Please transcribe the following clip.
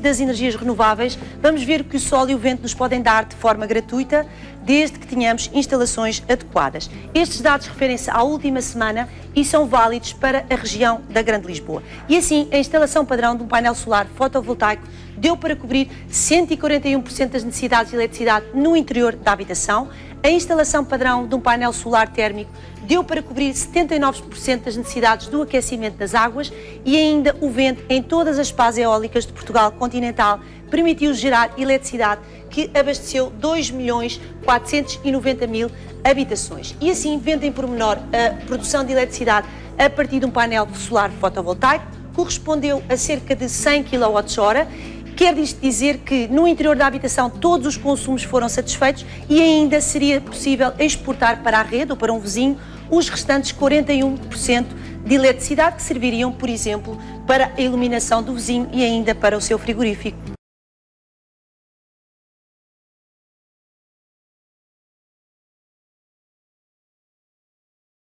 das energias renováveis, vamos ver que o sol e o vento nos podem dar de forma gratuita, desde que tenhamos instalações adequadas. Estes dados referem-se à última semana e são válidos para a região da Grande Lisboa. E assim, a instalação padrão de um painel solar fotovoltaico deu para cobrir 141% das necessidades de eletricidade no interior da habitação. A instalação padrão de um painel solar térmico deu para cobrir 79% das necessidades do aquecimento das águas e ainda o vento em todas as pás eólicas de Portugal continental permitiu gerar eletricidade que abasteceu 2 milhões 490 mil habitações. E assim, vendo em pormenor a produção de eletricidade a partir de um painel solar fotovoltaico, correspondeu a cerca de 100 kWh Quer isto dizer que no interior da habitação todos os consumos foram satisfeitos e ainda seria possível exportar para a rede ou para um vizinho os restantes 41% de eletricidade que serviriam, por exemplo, para a iluminação do vizinho e ainda para o seu frigorífico.